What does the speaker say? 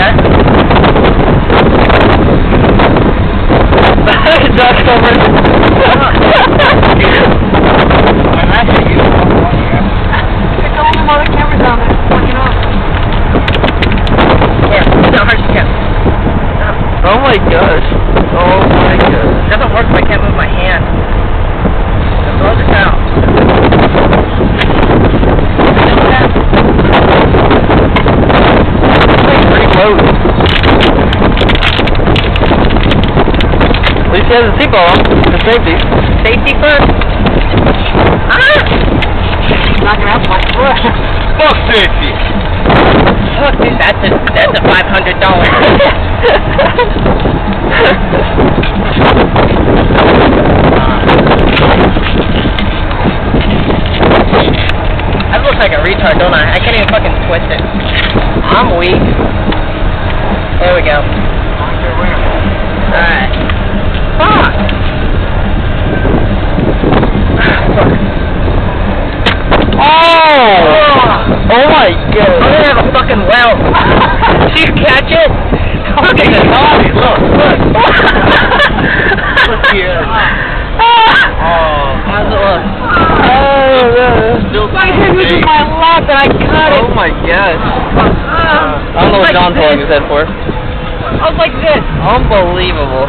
got it? Josh Comer. I'm actually using one more here. There's a couple of other down there working on. Here, no, hard you can. Oh my gosh. Oh my gosh. It doesn't work if I can't move my hand. The throws it down. Pretty close. At least he has a seatbelt on for safety. Safety first. Ah! Not gonna have much for. Fuck safety. Look, dude, that's a that's a five hundred dollar. I look like a retard, don't I? I can't even fucking twist it. I'm weak. You catch it? Look at the body. Look, look. Look here. Oh, how's it look? Oh, no. Still My head was in my lap and I cut it. Oh my gosh. Uh, I don't know what Like John's this. holding his head for. I was like this. Unbelievable.